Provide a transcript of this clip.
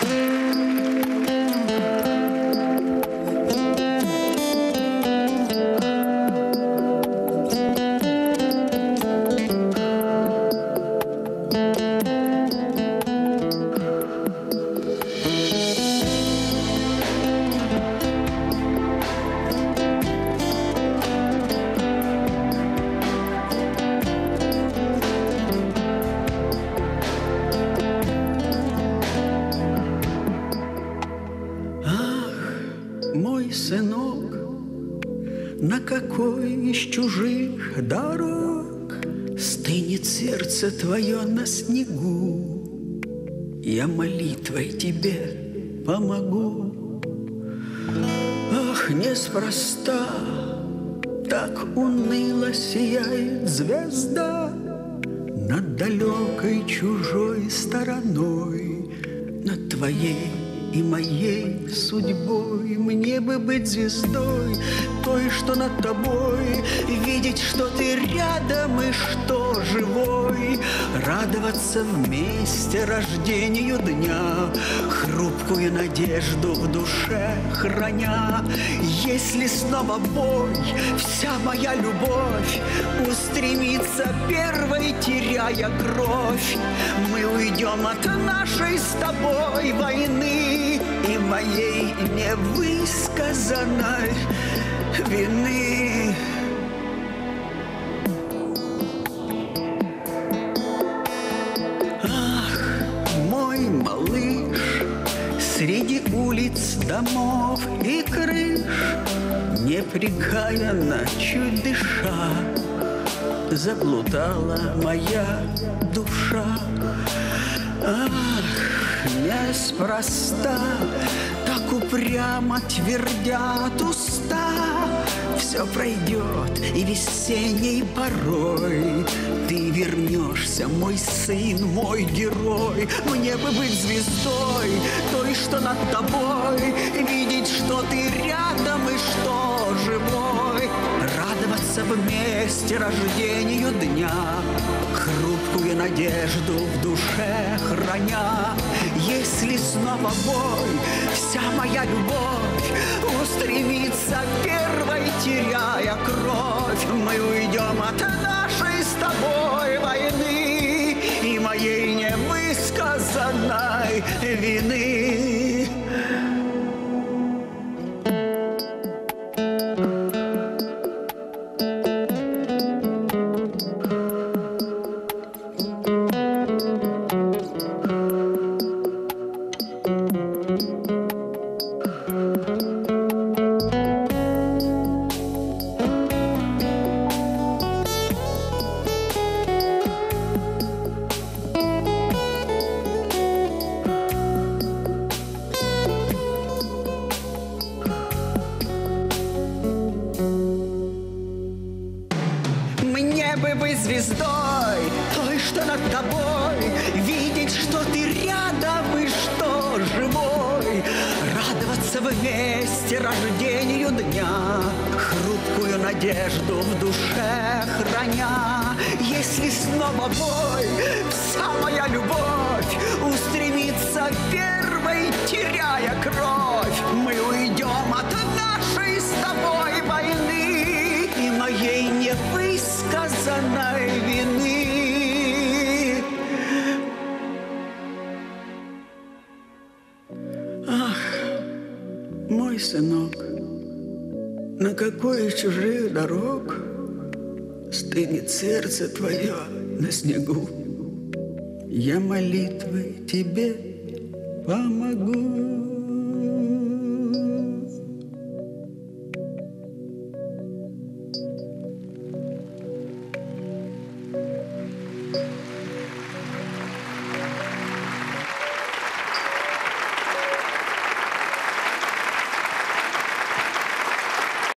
Música мой сынок, на какой из чужих дорог Стынет сердце твое на снегу. Я молитвой тебе помогу. Ах, неспроста так уныло сияет звезда Над далекой чужой стороной, над твоей и моей судьбой. Мне бы быть звездой, той, что над тобой. Видеть, что ты рядом и что живой Радоваться вместе рождению дня. Хрупкую надежду в душе храня. Если снова бой, вся моя любовь Устремится первой, теряя кровь. Мы уйдем от нашей с тобой войны и моей невысказанной вины. Среди улиц, домов и крыш, Непрекаянно чуть дыша, Заблудала моя душа. Ах, неспроста Так упрямо твердят уста. Все пройдет и весенней порой. Ты вернешься, мой сын, мой герой. Мне бы быть звездой, той, что над тобой. Видеть, что ты рядом и что живой. Радоваться вместе рождению дня Хрупкую надежду в душе храня. Если снова бой, вся моя любовь Устремится первой, теряя кровь. Мы уйдем от нашей с тобой войны И моей невысказанной вины звездой, той, что над тобой, Видеть, что ты рядом и вместе рождению дня, Хрупкую надежду в душе храня. Если снова бой, вся моя любовь Устремится первой, теряя кровь, Мы уйдем от нашей с тобой войны И моей невысказанной вины. Мой сынок, на какой чужих дорог Стынет сердце твое на снегу. Я молитвой тебе помогу.